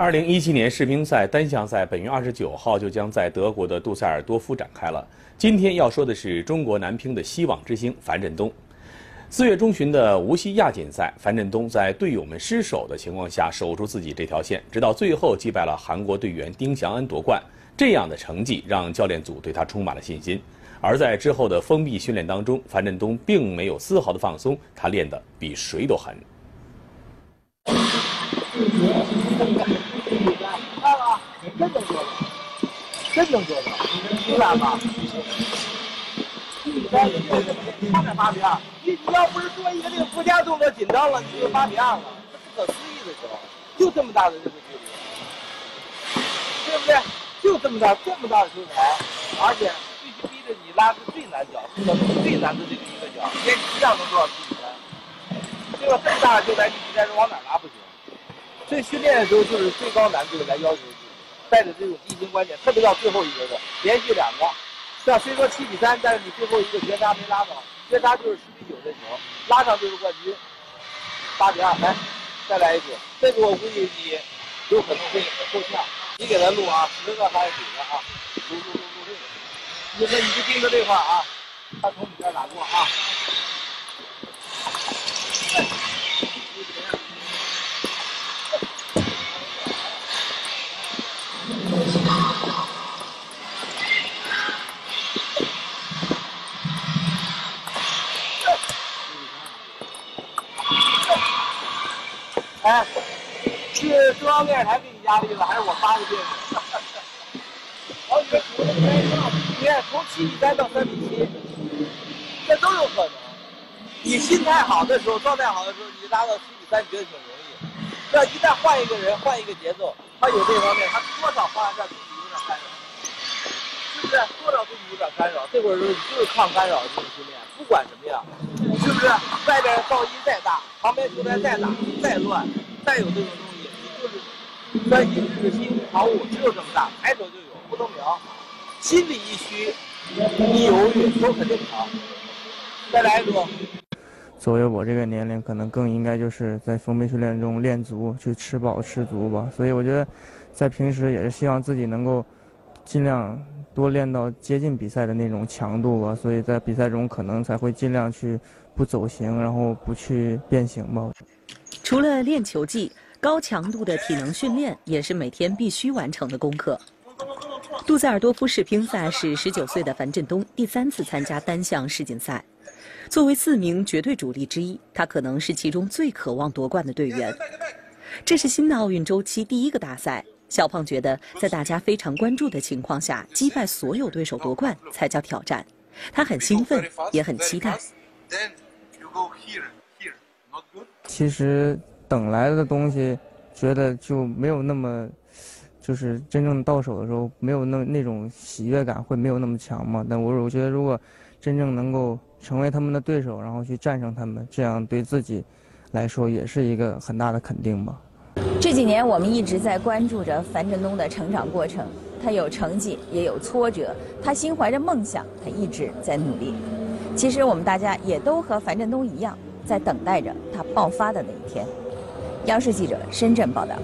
二零一七年世乒赛单项赛本月二十九号就将在德国的杜塞尔多夫展开了。今天要说的是中国男乒的希望之星樊振东。四月中旬的无锡亚锦赛，樊振东在队友们失手的情况下守住自己这条线，直到最后击败了韩国队员丁祥恩夺冠。这样的成绩让教练组对他充满了信心。而在之后的封闭训练当中，樊振东并没有丝毫的放松，他练得比谁都狠。明白吗？差点八比二，你你要不是做一个这个附加动作紧张了，你就八比二了，这不可思议的时候，就这么大的这个距离，对不对？就这么大这么大的球台，而且必须逼着你拉是最难脚，最难的这个一个脚，连一样能做到七比三，对吧？这么大的球台，你比赛是往哪拉不行？所以训练的时候就是最高难度来要求。带着这种地心观点，特别到最后一个的连续两个，是吧？虽说七比三，但是你最后一个绝杀没拉到，绝杀就是十比九这球，拉上就是冠军。八比二，来，再来一组。这个我估计你有可能会够呛。你给他录啊，十个还是几个啊？录录录录这个。你说你就盯着这块啊，他从你这儿打过啊。哎，是中央电视台给你压力了，还是我发的电视？好几个球都开上，你看从七比三到三比七，这都有可能。你心态好的时候，状态好的时候，你拉到七比三，你觉得挺容易。要一旦换一个人，换一个节奏，他有这方面，他多少放在这自己有点干扰，是不是？多少自己有点干扰，这会儿就是抗干扰这种训练，不管什么样，是不是？外边噪音再大。旁边球台再大再乱，再有这种东西，你就是专心致志心无旁骛，只有这么大，抬手就有，不能瞄。心里一虚，一犹豫，都肯定跑。再来一组。作为我这个年龄，可能更应该就是在封闭训练中练足，去吃饱吃足吧。所以我觉得，在平时也是希望自己能够尽量多练到接近比赛的那种强度吧。所以在比赛中可能才会尽量去。不走形，然后不去变形吧。除了练球技，高强度的体能训练也是每天必须完成的功课。杜塞尔多夫世乒赛是十九岁的樊振东第三次参加单项世锦赛。作为四名绝对主力之一，他可能是其中最渴望夺冠的队员。这是新的奥运周期第一个大赛，小胖觉得在大家非常关注的情况下击败所有对手夺冠才叫挑战。他很兴奋，也很期待。其实等来的东西，觉得就没有那么，就是真正到手的时候，没有那那种喜悦感会没有那么强嘛。但我我觉得，如果真正能够成为他们的对手，然后去战胜他们，这样对自己来说也是一个很大的肯定吧。这几年我们一直在关注着樊振东的成长过程，他有成绩，也有挫折，他心怀着梦想，他一直在努力。其实我们大家也都和樊振东一样，在等待着他爆发的那一天。央视记者深圳报道。